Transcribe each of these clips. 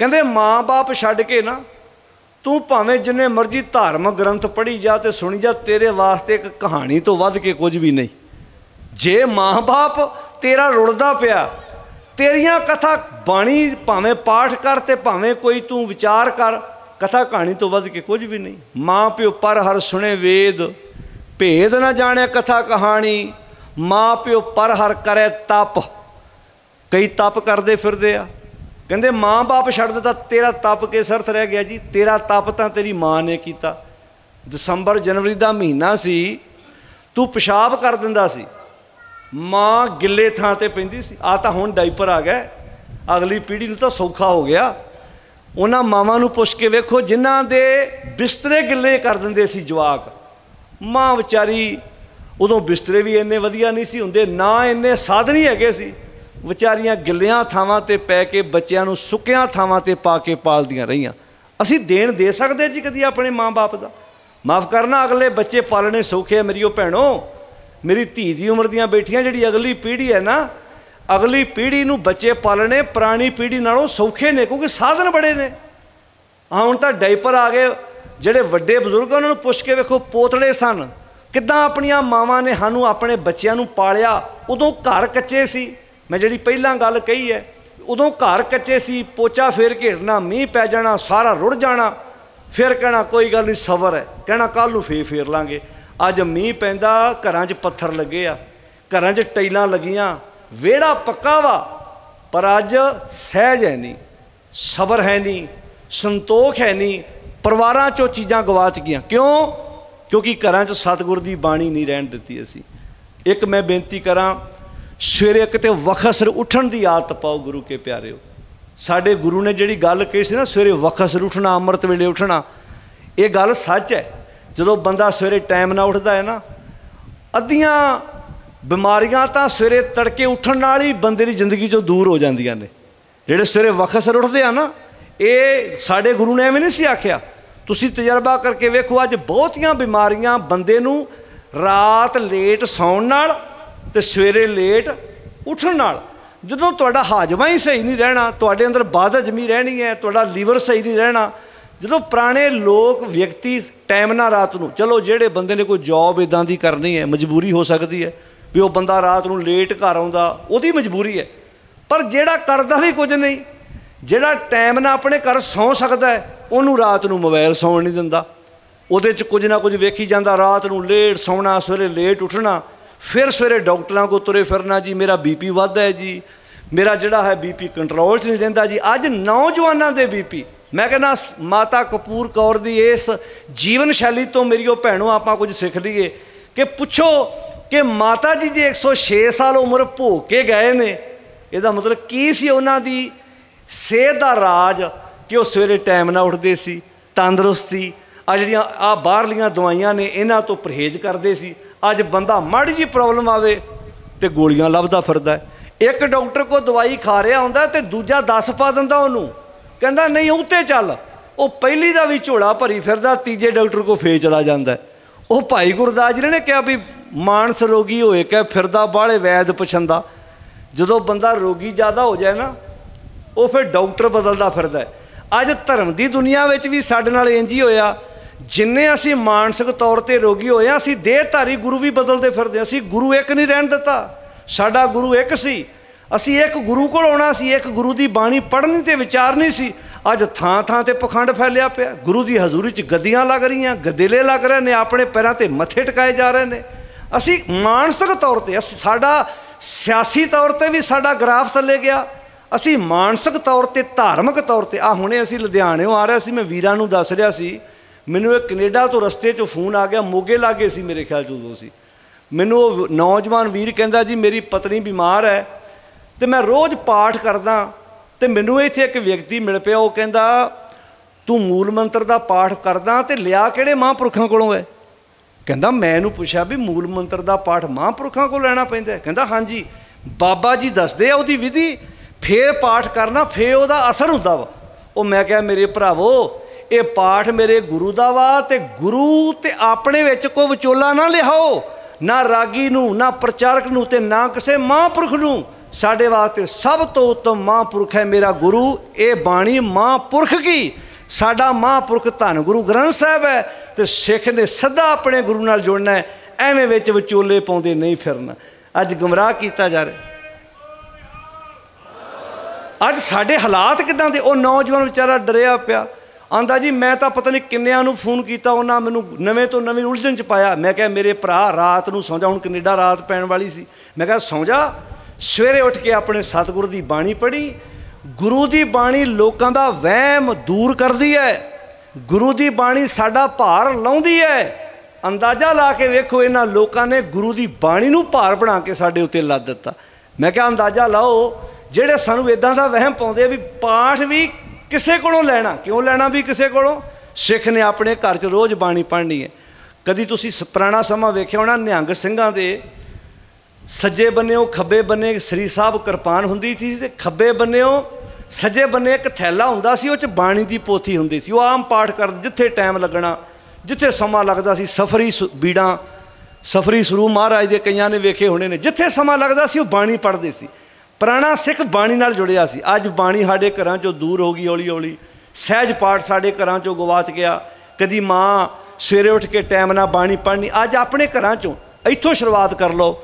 ਕਹਿੰਦੇ ਮਾਂ-ਬਾਪ ਛੱਡ ਕੇ ਨਾ, ਤੂੰ ਭਾਵੇਂ ਜਿੰਨੇ ਮਰਜ਼ੀ ਧਾਰਮਿਕ ਗ੍ਰੰਥ ਪੜ੍ਹੀ ਜਾ ਤੇ ਸੁਣੀ ਜਾ, ਤੇਰੇ ਵਾਸਤੇ ਇੱਕ ਕਹਾਣੀ ਤੋਂ ਵੱਧ ਕੇ ਕੁਝ ਵੀ ਨਹੀਂ। ਜੇ ਮਾਂ-ਬਾਪ ਤੇਰਾ ਰੁਲਦਾ ਪਿਆ, ਤੇਰੀਆਂ ਕਥਾ ਬਾਣੀ ਭਾਵੇਂ ਪਾਠ ਕਰ ਤੇ ਭਾਵੇਂ ਕੋਈ ਤੂੰ ਵਿਚਾਰ ਕਰ, ਕਥਾ ਕਹਾਣੀ ਤੋਂ ਵੱਧ ਕੇ ਕੁਝ ਵੀ ਨਹੀਂ। ਮਾਂ ਪਿਓ ਪਰ ਹਰ ਸੁਣੇ ਵੇਦ, ਭੇਦ ਨਾ ਜਾਣੇ ਕਥਾ ਕਹਾਣੀ ਮਾਂ ਪਿਓ ਪਰ ਹਰ ਕਰੇ ਤਪ। ਕਈ ਤਪ ਕਰਦੇ ਫਿਰਦੇ ਆ। ਕਹਿੰਦੇ ਮਾਂ-ਬਾਪ ਛੱਡ ਦਿੱਤਾ, ਤੇਰਾ ਤਪ ਕੇ ਸਰਥ ਰਹਿ ਗਿਆ ਜੀ, ਤੇਰਾ ਤਪ ਤਾਂ ਤੇਰੀ ਮਾਂ ਨੇ ਕੀਤਾ। ਦਸੰਬਰ ਜਨਵਰੀ ਦਾ ਮਹੀਨਾ ਸੀ, ਤੂੰ ਪਿਸ਼ਾਬ ਕਰ ਦਿੰਦਾ ਸੀ। ਮਾਂ ਗਿੱਲੇ ਥਾਂ ਤੇ ਪੈਂਦੀ ਸੀ ਆ ਤਾਂ ਹੁਣ ਡਾਈਪਰ ਆ ਗਿਆ, ਅਗਲੀ ਪੀੜ੍ਹੀ ਨੂੰ ਤਾਂ ਸੌਖਾ ਹੋ ਗਿਆ। ਉਹਨਾਂ ਮਾਵਾਂ ਨੂੰ ਪੁੱਛ ਕੇ ਵੇਖੋ, ਜਿਨ੍ਹਾਂ ਦੇ ਬਿਸਤਰੇ ਗਿੱਲੇ ਕਰ ਦਿੰਦੇ ਸੀ ਜਵਾਕ। ਮਾਂ ਵਿਚਾਰੀ ਉਦੋਂ ਬਿਸਤਰੇ ਵੀ ਇੰਨੇ ਵਧੀਆ ਨਹੀਂ ਸੀ ਹੁੰਦੇ, ਨਾ ਇੰਨੇ ਸਾਧਨ ਹੀ ਹੈਗੇ ਸੀ। ਵਿਚਾਰੀਆਂ ਗਿੱਲਿਆਂ ਥਾਵਾਂ ਤੇ ਪੈ ਕੇ ਬੱਚਿਆਂ ਨੂੰ ਸੁੱਕਿਆਂ ਥਾਵਾਂ ਤੇ ਪਾ ਕੇ ਪਾਲਦੀਆਂ ਰਹੀਆਂ। ਅਸੀਂ ਦੇਣ ਦੇ ਸਕਦੇ ਜੀ ਕਦੀ ਆਪਣੇ ਮਾਂ-ਬਾਪ ਦਾ? ਮਾਫ ਕਰਨਾ, ਅਗਲੇ ਬੱਚੇ ਪਾਲਣੇ ਸੌਖੇ ਆ ਮੇਰੀਓ ਭੈਣੋ। ਮੇਰੀ ਧੀ ਦੀ ਉਮਰ ਦੀਆਂ ਬੇਟੀਆਂ, ਜਿਹੜੀ ਅਗਲੀ ਪੀੜ੍ਹੀ ਹੈ ਨਾ, ਅਗਲੀ ਪੀੜ੍ਹੀ ਨੂੰ ਬੱਚੇ ਪਾਲਣੇ, ਪੁਰਾਣੀ ਪੀੜ੍ਹੀ ਨਾਲੋਂ ਸੌਖੇ ਨੇ, ਕਿਉਂਕਿ ਸਾਧਨ ਬੜੇ ਨੇ। ਆ ਹੁਣ ਤਾਂ ਡਾਈਪਰ ਆ ਗਏ, ਜਿਹੜੇ ਵੱਡੇ ਬਜ਼ੁਰਗ ਉਹਨਾਂ ਨੂੰ ਪੁੱਛ ਕੇ ਵੇਖੋ, ਪੋਤੜੇ ਸਨ। ਕਿੱਦਾਂ ਆਪਣੀਆਂ ਮਾਵਾਂ ਨੇ ਸਾਨੂੰ ਆਪਣੇ ਬੱਚਿਆਂ ਨੂੰ ਪਾਲਿਆ? ਉਦੋਂ ਘਰ ਕੱਚੇ ਸੀ। ਮੈਂ ਜਿਹੜੀ ਪਹਿਲਾਂ ਗੱਲ ਕਹੀ ਹੈ, ਉਦੋਂ ਘਰ ਕੱਚੇ ਸੀ, ਪੋਚਾ ਫੇਰ ਘੇਰਨਾ, ਮੀਂਹ ਪੈ ਜਾਣਾ, ਸਾਰਾ ਰੁੜ ਜਾਣਾ, ਫਿਰ ਕਹਿਣਾ ਕੋਈ ਗੱਲ ਨਹੀਂ, ਸਬਰ ਹੈ। ਕਹਿਣਾ ਕੱਲ ਨੂੰ ਫੇਰ ਫੇਰ ਲਾਂਗੇ। ਅੱਜ ਮੀਂਹ ਪੈਂਦਾ, ਘਰਾਂ 'ਚ ਪੱਥਰ ਲੱਗੇ ਆ, ਘਰਾਂ 'ਚ ਟੈਲਾਂ ਲੱਗੀਆਂ, ਵਿਹੜਾ ਪੱਕਾ ਵਾ, ਪਰ ਅੱਜ ਸਹਿਜ ਹੈ ਨਹੀਂ, ਸਬਰ ਹੈ ਨਹੀਂ, ਸੰਤੋਖ ਹੈ ਨਹੀਂ, ਪਰਿਵਾਰਾਂ 'ਚੋਂ ਚੀਜ਼ਾਂ ਗਵਾਚ ਗਈਆਂ ਕਿਉਂ? ਕਿਉਂਕਿ ਘਰਾਂ 'ਚ ਸਤਿਗੁਰ ਦੀ ਬਾਣੀ ਨਹੀਂ ਰਹਿਣ ਦਿੱਤੀ ਅਸੀਂ। ਇੱਕ ਮੈਂ ਬੇਨਤੀ ਕਰਾਂ ਸਵੇਰੇ ਕਿਤੇ ਵਖਸਰ ਉੱਠਣ ਦੀ ਆਦਤ ਪਾਓ ਗੁਰੂ ਕੇ ਪਿਆਰਿਓ। ਸਾਡੇ ਗੁਰੂ ਨੇ ਜਿਹੜੀ ਗੱਲ ਕਹੀ ਸੀ ਨਾ, ਸਵੇਰੇ ਵਖਸਰ ਉੱਠਣਾ, ਅੰਮ੍ਰਿਤ ਵੇਲੇ ਉੱਠਣਾ, ਇਹ ਗੱਲ ਸੱਚ ਹੈ। ਜਦੋਂ ਬੰਦਾ ਸਵੇਰੇ ਟਾਈਮ ਨਾਲ ਉੱਠਦਾ ਹੈ ਨਾ, ਅੱਧੀਆਂ ਬਿਮਾਰੀਆਂ ਤਾਂ ਸਵੇਰੇ ਤੜਕੇ ਉੱਠਣ ਨਾਲ ਹੀ ਬੰਦੇ ਦੀ ਜ਼ਿੰਦਗੀ ਚੋਂ ਦੂਰ ਹੋ ਜਾਂਦੀਆਂ ਨੇ। ਜਿਹੜੇ ਸਵੇਰੇ ਵਖਸਰ ਉੱਠਦੇ ਆ ਨਾ, ਇਹ ਸਾਡੇ ਗੁਰੂ ਨੇ ਐਵੇਂ ਨਹੀਂ ਸੀ ਆਖਿਆ। ਤੁਸੀਂ ਤਜਰਬਾ ਕਰਕੇ ਵੇਖੋ, ਅੱਜ ਬਹੁਤੀਆਂ ਬਿਮਾਰੀਆਂ ਬੰਦੇ ਨੂੰ ਰਾਤ ਲੇਟ ਸੌਣ ਨਾਲ ਤੇ ਸਵੇਰੇ ਲੇਟ ਉੱਠਣ ਨਾਲ। ਜਦੋਂ ਤੁਹਾਡਾ ਹਾਜਮਾ ਹੀ ਸਹੀ ਨਹੀਂ ਰਹਿਣਾ, ਤੁਹਾਡੇ ਅੰਦਰ ਬਾਦ ਹਜਮੀ ਰਹਿਣੀ ਹੈ, ਤੁਹਾਡਾ ਲੀਵਰ ਸਹੀ ਨਹੀਂ ਰਹਿਣਾ, ਜਦੋਂ ਪੁਰਾਣੇ ਲੋਕ, ਵਿਅਕਤੀ ਟਾਈਮ ਨਾਲ ਰਾਤ ਨੂੰ, ਚਲੋ ਜਿਹੜੇ ਬੰਦੇ ਨੇ ਕੋਈ ਜੌਬ ਇਦਾਂ ਦੀ ਕਰਨੀ ਹੈ, ਮਜਬੂਰੀ ਹੋ ਸਕਦੀ ਹੈ ਵੀ ਉਹ ਬੰਦਾ ਰਾਤ ਨੂੰ ਲੇਟ ਘਰ ਆਉਂਦਾ, ਉਹਦੀ ਮਜਬੂਰੀ ਹੈ। ਪਰ ਜਿਹੜਾ ਕਰਦਾ ਵੀ ਕੁਝ ਨਹੀਂ, ਜਿਹੜਾ ਟਾਈਮ ਨਾਲ ਆਪਣੇ ਘਰ ਸੌ ਸਕਦਾ ਹੈ, ਉਹਨੂੰ ਰਾਤ ਨੂੰ ਮੋਬਾਈਲ ਸੌਣ ਨਹੀਂ ਦਿੰਦਾ। ਉਹਦੇ 'ਚ ਕੁਝ ਨਾ ਕੁਝ ਵੇਖੀ ਜਾਂਦਾ, ਰਾਤ ਨੂੰ ਲੇਟ ਸੌਣਾ, ਸਵੇਰੇ ਲੇਟ ਉੱਠਣਾ। ਫਿਰ ਸਵੇਰੇ ਡਾਕਟਰਾਂ ਕੋ ਤੁਰੇ ਫਿਰਨਾ ਜੀ, ਮੇਰਾ ਬੀਪੀ ਵੱਧਦਾ ਹੈ ਜੀ। ਮੇਰਾ ਜਿਹੜਾ ਹੈ ਬੀਪੀ ਕੰਟਰੋਲ 'ਚ ਨਹੀਂ ਰਹਿੰਦਾ ਜੀ। ਅੱਜ ਨੌਜਵਾਨਾਂ ਦੇ ਬੀਪੀ ਮੈਂ ਕਹਿੰਦਾ, ਮਾਤਾ ਕਪੂਰ ਕੌਰ ਦੀ ਇਸ ਜੀਵਨ ਸ਼ੈਲੀ ਤੋਂ ਮੇਰੀ ਉਹ ਭੈਣੋ, ਆਪਾਂ ਕੁਝ ਸਿੱਖ ਲਈਏ। ਕਿ ਪੁੱਛੋ ਕਿ ਮਾਤਾ ਜੀ ਜੇ 106 ਸਾਲ ਉਮਰ ਭੋਗ ਕੇ ਗਏ ਨੇ, ਇਹਦਾ ਮਤਲਬ ਕੀ ਸੀ ਉਹਨਾਂ ਦੀ? ਸਿਹਤ ਦਾ ਰਾਜ ਕਿ ਉਹ ਸਵੇਰੇ ਟਾਈਮ ਨਾਲ ਉੱਠਦੇ ਸੀ, ਤੰਦਰੁਸਤ ਸੀ ਆ ਜਿਹੜੀਆਂ ਆ ਬਾਹਰਲੀਆਂ ਦਵਾਈਆਂ ਨੇ ਇਹਨਾਂ ਤੋਂ ਪਰਹੇਜ਼ ਕਰਦੇ ਸੀ। ਅੱਜ ਬੰਦਾ ਮਾੜੀ ਜੀ ਪ੍ਰੋਬਲਮ ਆਵੇ ਤੇ ਗੋਲੀਆਂ ਲੱਭਦਾ ਫਿਰਦਾ ਇੱਕ ਡਾਕਟਰ ਕੋ ਦਵਾਈ ਖਾ ਰਿਹਾ ਹੁੰਦਾ ਤੇ ਦੂਜਾ 10 ਪਾ ਦਿੰਦਾ ਉਹਨੂੰ। ਕਹਿੰਦਾ, ਨਹੀਂ, ਉੱਤੇ ਚੱਲ। ਉਹ ਪਹਿਲੀ ਦਾ ਵੀ ਝੋਲਾ ਭਰੀ ਫਿਰਦਾ, ਤੀਜੇ ਡਾਕਟਰ ਕੋ ਫੇਰ ਚਲਾ ਜਾਂਦਾ ਉਹ ਭਾਈ ਗੁਰਦਾਸ ਜੀ ਨੇ ਕਿਹਾ ਵੀ ਮਾਨਸ ਰੋਗੀ ਹੋਏ ਕਿ ਫਿਰਦਾ, ਬਾਹਲੇ ਵੈਦ ਪਛੰਦਾ। ਜਦੋਂ ਬੰਦਾ ਰੋਗੀ ਜ਼ਿਆਦਾ ਹੋ ਜਾਏ ਨਾ, ਉਹ ਫਿਰ ਡਾਕਟਰ ਬਦਲਦਾ ਫਿਰਦਾ ਅੱਜ ਧਰਮ ਦੀ ਦੁਨੀਆ ਵਿੱਚ ਵੀ ਸਾਡੇ ਨਾਲ ਇੰਜ ਹੀ ਹੋਇਆ। ਜਿੰਨੇ ਅਸੀਂ ਮਾਨਸਿਕ ਤੌਰ ਤੇ ਰੋਗੀ ਹੋਏ ਆ, ਅਸੀਂ ਦੇਹਧਾਰੀ ਗੁਰੂ ਵੀ ਬਦਲਦੇ ਫਿਰਦੇ ਅਸੀਂ ਗੁਰੂ ਇੱਕ ਨਹੀਂ ਰਹਿਣ ਦਿੱਤਾ। ਸਾਡਾ ਗੁਰੂ ਇੱਕ ਸੀ। ਅਸੀਂ ਇੱਕ ਗੁਰੂ ਕੋਲ ਆਉਣਾ ਸੀ। ਇੱਕ ਗੁਰੂ ਦੀ ਬਾਣੀ ਪੜ੍ਹਨੀ ਤੇ ਵਿਚਾਰਨੀ ਸੀ। ਅੱਜ ਥਾਂ ਥਾਂ ਤੇ ਪਖੰਡ ਫੈਲਿਆ ਪਿਆ। ਗੁਰੂ ਦੀ ਹਜ਼ੂਰੀ 'ਚ ਗੱਦੀਆਂ ਲੱਗ ਰਹੀਆਂ, ਗਦੇਲੇ ਲੱਗ ਰਹੇ ਨੇ, ਆਪਣੇ ਪੈਰਾਂ ਤੇ ਮੱਥੇ ਟਿਕਾਏ ਜਾ ਰਹੇ ਨੇ। ਅਸੀਂ ਮਾਨਸਿਕ ਤੌਰ ਤੇ ਸਾਡਾ ਸਿਆਸੀ ਤੌਰ ਤੇ ਵੀ ਸਾਡਾ ਗ੍ਰਾਫ ਥੱਲੇ ਗਿਆ। ਅਸੀਂ ਮਾਨਸਿਕ ਤੌਰ ਤੇ, ਧਾਰਮਿਕ ਤੌਰ ਤੇ ਆ ਹੁਣੇ ਅਸੀਂ ਲੁਧਿਆਣੇੋਂ ਆ ਰਹੇ ਸੀ, ਮੈਂ ਵੀਰਾਂ ਨੂੰ ਦੱਸ ਰਿਹਾ ਸੀ। ਮੈਨੂੰ ਇਹ ਕੈਨੇਡਾ ਤੋਂ ਰਸਤੇ 'ਚੋਂ ਫੋਨ ਆ ਗਿਆ, ਮੋਗੇ ਲਾਗੇ ਸੀ ਮੇਰੇ ਖਿਆਲ 'ਚ ਉਦੋਂ ਸੀ। ਮੈਨੂੰ ਉਹ ਨੌਜਵਾਨ ਵੀਰ ਕਹਿੰਦਾ ਜੀ, ਮੇਰੀ ਪਤਨੀ ਬਿਮਾਰ ਹੈ ਤੇ ਮੈਂ ਰੋਜ਼ ਪਾਠ ਕਰਦਾ ਤੇ ਮੈਨੂੰ ਇੱਥੇ ਇੱਕ ਵਿਅਕਤੀ ਮਿਲ ਪਿਆ, ਉਹ ਕਹਿੰਦਾ, ਤੂੰ ਮੂਲ ਮੰਤਰ ਦਾ ਪਾਠ ਕਰਦਾ ਤੇ ਲਿਆ ਕਿਹੜੇ ਮਹਾਂਪੁਰਖਾਂ ਕੋਲੋਂ ਹੈ? ਕਹਿੰਦਾ, ਮੈਂ ਇਹਨੂੰ ਪੁੱਛਿਆ ਵੀ ਮੂਲ ਮੰਤਰ ਦਾ ਪਾਠ ਮਹਾਂਪੁਰਖਾਂ ਕੋਲ ਲੈਣਾ ਪੈਂਦਾ ਕਹਿੰਦਾ, ਹਾਂਜੀ। ਬਾਬਾ ਜੀ ਦੱਸਦੇ ਆ ਉਹਦੀ ਵਿਧੀ, ਫੇਰ ਪਾਠ ਕਰਨਾ, ਫੇਰ ਉਹਦਾ ਅਸਰ ਹੁੰਦਾ ਵਾ। ਉਹ ਮੈਂ ਕਿਹਾ, ਮੇਰੇ ਭਰਾਵੋ ਇਹ ਪਾਠ ਮੇਰੇ ਗੁਰੂ ਦਾ ਵਾ ਤੇ ਗੁਰੂ ਤੇ ਆਪਣੇ ਵਿੱਚ ਕੋ ਵਿਚੋਲਾ ਨਾ ਲਿਆਓ, ਨਾ ਰਾਗੀ ਨੂੰ, ਨਾ ਪ੍ਰਚਾਰਕ ਨੂੰ ਤੇ ਨਾ ਕਿਸੇ ਮਹਾਂਪੁਰਖ ਨੂੰ। ਸਾਡੇ ਵਾਸਤੇ ਸਭ ਤੋਂ ਉੱਤਮ ਮਹਾਂਪੁਰਖ ਹੈ ਮੇਰਾ ਗੁਰੂ, ਇਹ ਬਾਣੀ ਮਹਾਂਪੁਰਖ ਕੀ? ਸਾਡਾ ਮਹਾਂਪੁਰਖ ਧੰਨ ਗੁਰੂ ਗ੍ਰੰਥ ਸਾਹਿਬ ਹੈ ਤੇ ਸਿੱਖ ਨੇ ਸਦਾ ਆਪਣੇ ਗੁਰੂ ਨਾਲ ਜੁੜਨਾ ਹੈ, ਐਵੇਂ ਵਿੱਚ ਵਿਚੋਲੇ ਪਾਉਂਦੇ ਨਹੀਂ ਫਿਰਨਾ। ਅੱਜ ਗੁੰਮਰਾਹ ਕੀਤਾ ਜਾ ਰਿਹਾ। ਅੱਜ ਸਾਡੇ ਹਾਲਾਤ ਕਿਦਾਂ ਦੇ? ਉਹ ਨੌਜਵਾਨ ਵਿਚਾਰਾ ਡਰਿਆ ਪਿਆ। ਆਂਦਾ ਜੀ, ਮੈਂ ਤਾਂ ਪਤਾ ਨਹੀਂ ਕਿੰਨਿਆਂ ਨੂੰ ਫੋਨ ਕੀਤਾ, ਉਹਨਾਂ ਮੈਨੂੰ ਨਵੇਂ ਤੋਂ ਨਵੇਂ ਉਲਝਣ ਚ ਪਾਇਆ। ਮੈਂ ਕਿਹਾ, ਮੇਰੇ ਭਰਾ ਰਾਤ ਨੂੰ ਸੌਂ ਜਾ ਹੁਣ ਕੈਨੇਡਾ ਰਾਤ ਪੈਣ ਵਾਲੀ ਸੀ। ਮੈਂ ਕਿਹਾ ਸੌਂ ਜਾ ਸਵੇਰੇ ਉੱਠ ਕੇ ਆਪਣੇ ਸਤਿਗੁਰੂ ਦੀ ਬਾਣੀ ਪੜ੍ਹੀ। ਗੁਰੂ ਦੀ ਬਾਣੀ ਲੋਕਾਂ ਦਾ ਵਹਿਮ ਦੂਰ ਕਰਦੀ ਹੈ ਗੁਰੂ ਦੀ ਬਾਣੀ ਸਾਡਾ ਭਾਰ ਲਾਉਂਦੀ ਹੈ ਅੰਦਾਜ਼ਾ ਲਾ ਕੇ ਵੇਖੋ, ਇਹਨਾਂ ਲੋਕਾਂ ਨੇ ਗੁਰੂ ਦੀ ਬਾਣੀ ਨੂੰ ਭਾਰ ਬਣਾ ਕੇ ਸਾਡੇ ਉੱਤੇ ਲੱਦ ਦਿੱਤਾ। ਮੈਂ ਕਿਹਾ, ਅੰਦਾਜ਼ਾ ਲਾਓ, ਜਿਹੜੇ ਸਾਨੂੰ ਇਦਾਂ ਦਾ ਵਹਿਮ ਪਾਉਂਦੇ ਆ ਵੀ ਪਾਠ ਵੀ ਕਿਸੇ ਕੋਲੋਂ ਲੈਣਾ? ਕਿਉਂ ਲੈਣਾ ਵੀ ਕਿਸੇ ਕੋਲੋਂ? ਸਿੱਖ ਨੇ ਆਪਣੇ ਘਰ 'ਚ ਰੋਜ਼ ਬਾਣੀ ਪੜ੍ਹਨੀ ਹੈ। ਕਦੀ ਤੁਸੀਂ ਸ- ਪੁਰਾਣਾ ਸਮਾਂ ਵੇਖਿਆ ਹੋਣਾ, ਨਿਹੰਗ ਸਿੰਘਾਂ ਦੇ ਸੱਜੇ ਬੰਨਿਓ, ਖੱਬੇ ਬੰਨੇ ਸ੍ਰੀ ਸਾਹਿਬ ਕਿਰਪਾਨ ਹੁੰਦੀ ਸੀ ਤੇ ਖੱਬੇ ਬੰਨਿਓ, ਸੱਜੇ ਬੰਨੇ ਇੱਕ ਥੈਲਾ ਹੁੰਦਾ ਸੀ, ਉਹ ਚ ਬਾਣੀ ਦੀ ਪੋਥੀ ਹੁੰਦੀ ਸੀ। ਉਹ ਆਮ ਪਾਠ ਕਰਦੇ, ਜਿੱਥੇ ਟਾਈਮ ਲੱਗਣਾ, ਜਿੱਥੇ ਸਮਾਂ ਲੱਗਦਾ ਸੀ, ਸਫਰੀ ਸੁ- ਬੀੜਾਂ, ਸਫਰੀ ਸਰੂ ਮਹਾਰਾਜ ਦੇ ਕਈਆਂ ਨੇ ਵੇਖੇ ਹੋਣੇ ਨੇ, ਜਿੱਥੇ ਸਮਾਂ ਲੱਗਦਾ ਸੀ, ਉਹ ਬਾਣੀ ਪੜ੍ਹਦੇ ਸੀ। ਪੁਰਾਣਾ ਸਿੱਖ ਬਾਣੀ ਨਾਲ ਜੁੜਿਆ ਸੀ। ਅੱਜ ਬਾਣੀ ਸਾਡੇ ਘਰਾਂ ਚੋਂ ਦੂਰ ਹੋ ਗਈ ਹੌਲੀ ਹੌਲੀ ਸਹਿਜ ਪਾਠ ਸਾਡੇ ਘਰਾਂ ਚੋਂ ਗਵਾਚ ਗਿਆ। ਕਦੀ ਮਾਂ ਸਵੇਰੇ ਉੱਠ ਕੇ ਟਾਈਮ ਨਾਲ ਬਾਣੀ ਪੜ੍ਹਨੀ। ਅੱਜ ਆਪਣੇ ਘਰਾਂ ਚੋਂ ਇੱਥੋਂ ਸ਼ੁਰੂਆਤ ਕਰ ਲਓ।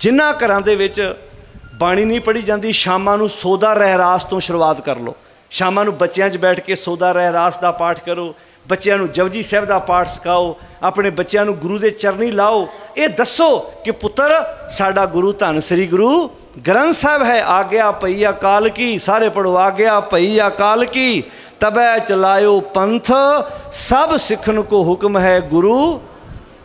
ਜਿਨ੍ਹਾਂ ਘਰਾਂ ਦੇ ਵਿੱਚ ਬਾਣੀ ਨਹੀਂ ਪੜ੍ਹੀ ਜਾਂਦੀ, ਸ਼ਾਮਾਂ ਨੂੰ ਸੋਦਾ ਰਹਿਰਾਸ ਤੋਂ ਸ਼ੁਰੂਆਤ ਕਰ ਲਓ। ਸ਼ਾਮਾਂ ਨੂੰ ਬੱਚਿਆਂ 'ਚ ਬੈਠ ਕੇ ਸੋਦਾ ਰਹਿਰਾਸ ਦਾ ਪਾਠ ਕਰੋ। ਬੱਚਿਆਂ ਨੂੰ ਜਪਜੀ ਸਾਹਿਬ ਦਾ ਪਾਠ ਸਿਖਾਓ। ਆਪਣੇ ਬੱਚਿਆਂ ਨੂੰ ਗੁਰੂ ਦੇ ਚਰਨੀ ਲਾਓ। ਇਹ ਦੱਸੋ ਕਿ ਪੁੱਤਰ, ਸਾਡਾ ਗੁਰੂ ਧੰਨ ਸ੍ਰੀ ਗੁਰੂ ਗ੍ਰੰਥ ਸਾਹਿਬ ਹੈ ਆਗਿਆ ਪਈ ਅਕਾਲ ਕੀ? ਸਾਰੇ ਪੜੋ ਆਗਿਆ ਪਈ ਅਕਾਲ ਕੀ? ਤਬੈ ਚਲਾਇਓ ਪੰਥ, ਸਭ ਸਿੱਖਣ ਕੋ ਹੁਕਮ ਹੈ ਗੁਰੂ।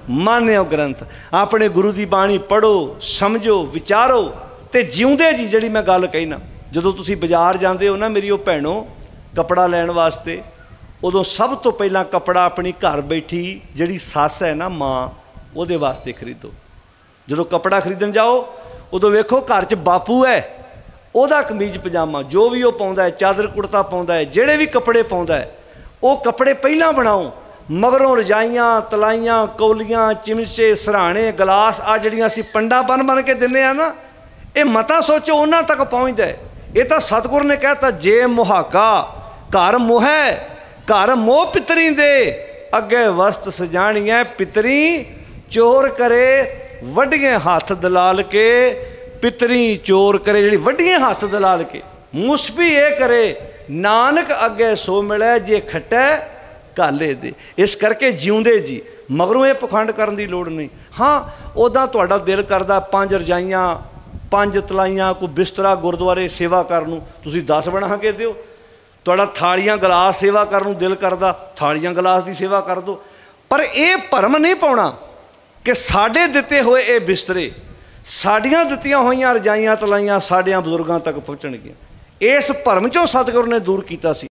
ਮਾਨਿਓ ਗ੍ਰੰਥ। ਆਪਣੇ ਗੁਰੂ ਦੀ ਬਾਣੀ ਪੜੋ ਸਮਝੋ, ਵਿਚਾਰੋ ਤੇ ਜਿਉਂਦੇ ਜੀ, ਜਿਹੜੀ ਮੈਂ ਗੱਲ ਕਹੀ ਨਾ। ਜਦੋਂ ਤੁਸੀਂ ਬਾਜ਼ਾਰ ਜਾਂਦੇ ਹੋ ਨਾ ਮੇਰੀ ਉਹ ਭੈਣੋ, ਕਪੜਾ ਲੈਣ ਵਾਸਤੇ, ਉਦੋਂ ਸਭ ਤੋਂ ਪਹਿਲਾਂ ਕਪੜਾ ਆਪਣੀ ਘਰ ਬੈਠੀ ਜਿਹੜੀ ਸੱਸ ਹੈ ਨਾ ਮਾਂ, ਉਹਦੇ ਵਾਸਤੇ ਖਰੀਦੋ। ਜਦੋਂ ਕਪੜਾ ਖਰੀਦਣ ਜਾਓ ਉਦੋਂ ਵੇਖੋ ਘਰ 'ਚ ਬਾਪੂ ਹੈ, ਉਹਦਾ ਕਮੀਜ਼ ਪਜਾਮਾ, ਜੋ ਵੀ ਉਹ ਪਾਉਂਦਾ ਹੈ, ਚਾਦਰ ਕੁੜਤਾ ਪਾਉਂਦਾ ਹੈ, ਜਿਹੜੇ ਵੀ ਕੱਪੜੇ ਪਾਉਂਦਾ ਹੈ, ਉਹ ਕੱਪੜੇ ਪਹਿਲਾਂ ਬਣਾਓ, ਮਗਰੋਂ ਰਜਾਈਆਂ, ਤਲਾਈਆਂ, ਕੌਲੀਆਂ, ਚਿਮਚੇ, ਸਰਾਣੇ, ਗਲਾਸ ਆ ਜਿਹੜੀਆਂ ਅਸੀਂ ਪੰਡਾ ਬਨ ਬਨ ਕੇ ਦਿੰਨੇ ਆ ਨਾ, ਇਹ ਮਤਾ ਸੋਚੋ ਉਹਨਾਂ ਤੱਕ ਪਹੁੰਚਦਾ ਇਹ ਤਾਂ ਸਤਿਗੁਰ ਨੇ ਕਹਿਤਾ ਜੇ ਮੁਹਾਕਾ, ਘਰ ਮੋਹੈ ਘਰ ਮੋਹ ਪਿਤਰੀ ਦੇ, ਅੱਗੇ ਵਸਤ ਸਜਾਣੀਐ ਪਿਤਰੀ ਚੋਰ ਕਰੇ ਵੱਡੀਆਂ ਹੱਥ ਦਲਾਲ ਕੇ, ਪਿਤਰੀ ਚੋਰ ਕਰੇ, ਜਿਹੜੀ ਵੱਡੀਆਂ ਹੱਥ ਦਲਾਲ ਕੇ। ਮੁਸਬੀ ਇਹ ਕਰੇ, ਨਾਨਕ ਅੱਗੇ ਸੋ ਮਿਲੈ, ਜੇ ਖਟੈ ਕਾਲੇ ਦੇ। ਇਸ ਕਰਕੇ ਜਿਉਂਦੇ ਜੀ, ਮਗਰੋਂ ਇਹ ਪਖੰਡ ਕਰਨ ਦੀ ਲੋੜ ਨਹੀਂ। ਹਾਂ ਉਦਾਂ ਤੁਹਾਡਾ ਦਿਲ ਕਰਦਾ ਪੰਜ ਰਜਾਈਆਂ, ਪੰਜ ਤਲਾਈਆਂ, ਕੋਈ ਬਿਸਤਰਾ ਗੁਰਦੁਆਰੇ ਸੇਵਾ ਕਰਨ ਨੂੰ। ਤੁਸੀਂ 10 ਬਣਾ ਕੇ ਦਿਓ। ਤੁਹਾਡਾ ਥਾਲੀਆਂ ਗਲਾਸ ਸੇਵਾ ਕਰਨ ਨੂੰ ਦਿਲ ਕਰਦਾ। ਥਾਲੀਆਂ ਗਲਾਸ ਦੀ ਸੇਵਾ ਕਰ ਦਿਓ। ਪਰ ਇਹ ਭਰਮ ਨਹੀਂ ਪਾਉਣਾ। ਕਿ ਸਾਡੇ ਦਿੱਤੇ ਹੋਏ ਇਹ ਬਿਸਤਰੇ ਸਾਡੀਆਂ ਦਿੱਤੀਆਂ ਹੋਈਆਂ ਰਜਾਈਆਂ ਤਲਾਈਆਂ ਸਾਡਿਆਂ ਬਜ਼ੁਰਗਾਂ ਤੱਕ ਪਹੁੰਚਣਗੀਆਂ। ਇਸ ਭਰਮ ਚੋਂ ਸਤਿਗੁਰ ਨੇ ਦੂਰ ਕੀਤਾ ਸੀ।